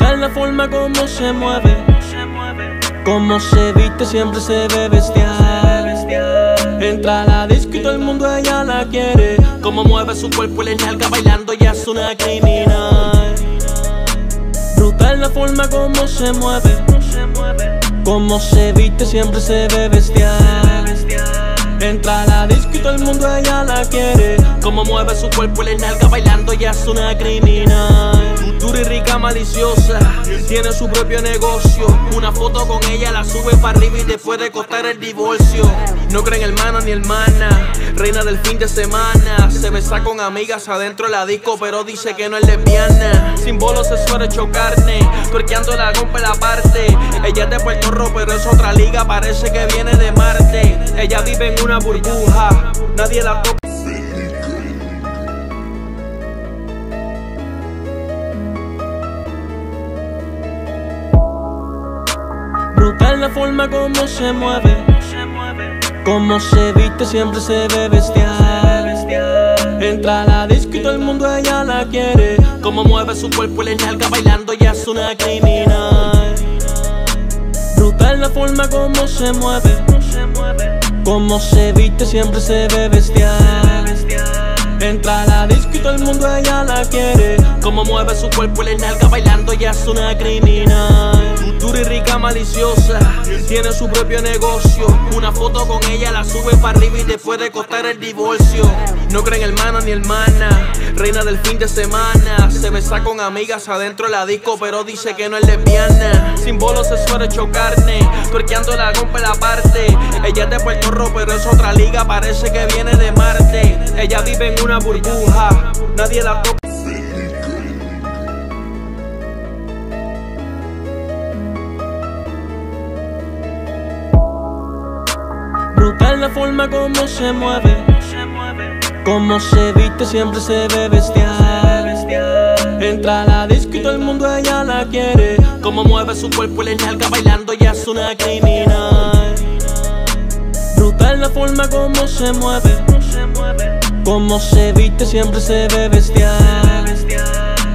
Brutal la forma como se mueve. Como se viste, siempre se ve bestial. Entra a la disco y todo el mundo ella la quiere. Como mueve su cuerpo y le bailando, ya es una criminal. Brutal la forma como se mueve. Como se viste, siempre se ve bestial. Entra a la disco y todo el mundo ella la quiere. Como mueve su cuerpo y le nalga bailando, ya es una criminal. Dura y rica, maliciosa, tiene su propio negocio. Una foto con ella la sube para arriba y después de costar el divorcio. No creen hermana ni hermana, reina del fin de semana. Se besa con amigas adentro de la disco, pero dice que no es lesbiana. Sin bolos se suele chocarne, tuerqueando la rompe la parte. Ella es de Puerto pero es otra liga, parece que viene de Marte. Ella vive en una burbuja, nadie la toca. Brutal la forma como se mueve. Como se viste, siempre se ve bestial. Entra a la disco y todo el mundo ella la quiere. Como mueve su cuerpo y le nalga bailando, ya es una criminal. Brutal la forma como se mueve. Como se viste, siempre se ve bestial. Entra a la disco y todo el mundo ella la quiere. Como mueve su cuerpo y le nalga bailando, ya es una criminal. Dura y rica, maliciosa, tiene su propio negocio. Una foto con ella la sube para arriba y después de costar el divorcio. No creen hermana ni hermana, reina del fin de semana. Se besa con amigas adentro de la disco, pero dice que no es lesbiana. Sin bolos se suele chocarne, tuerqueando la rompe la parte. Ella es de Puerto pero es otra liga, parece que viene de Marte. Ella vive en una burbuja, nadie la toca. Brutal la forma como se mueve. Como se viste, siempre se ve bestial. Entra a la disco y todo el mundo ella la quiere. Como mueve su cuerpo y le nalga bailando, ya es una criminal. Brutal la forma como se mueve. Como se viste, siempre se ve bestial.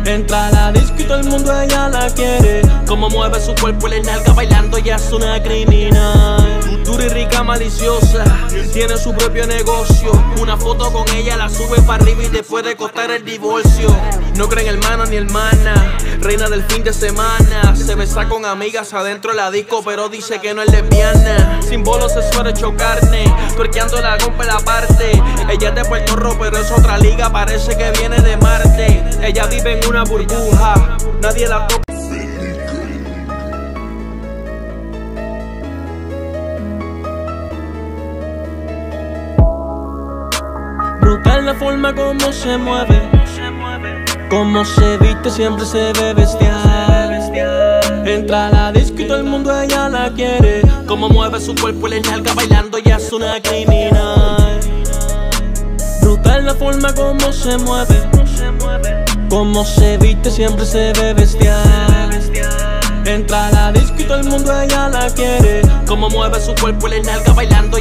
Entra a la disco y todo el mundo ella la quiere. Como mueve su cuerpo y le nalga bailando, ya es una criminal. Dura y rica, maliciosa, tiene su propio negocio. Una foto con ella la sube para arriba y después de costar el divorcio. No creen hermana ni hermana, reina del fin de semana. Se besa con amigas adentro de la disco, pero dice que no es lesbiana. Sin bolos se suele chocarne, tuerqueando la rompe la parte. Ella es de Puerto Rico, pero es otra liga, parece que viene de Marte. Ella vive en una burbuja, nadie la toca. Brutal la forma como se mueve. Como se viste, siempre se ve bestial. Entra a la disco y todo el mundo ella la quiere. Como mueve su cuerpo y le nalga bailando, ya es una criminal. Brutal la forma como se mueve. Como se viste, siempre se ve bestial. Entra a la disco y todo el mundo ella la quiere. Como mueve su cuerpo y le nalga bailando.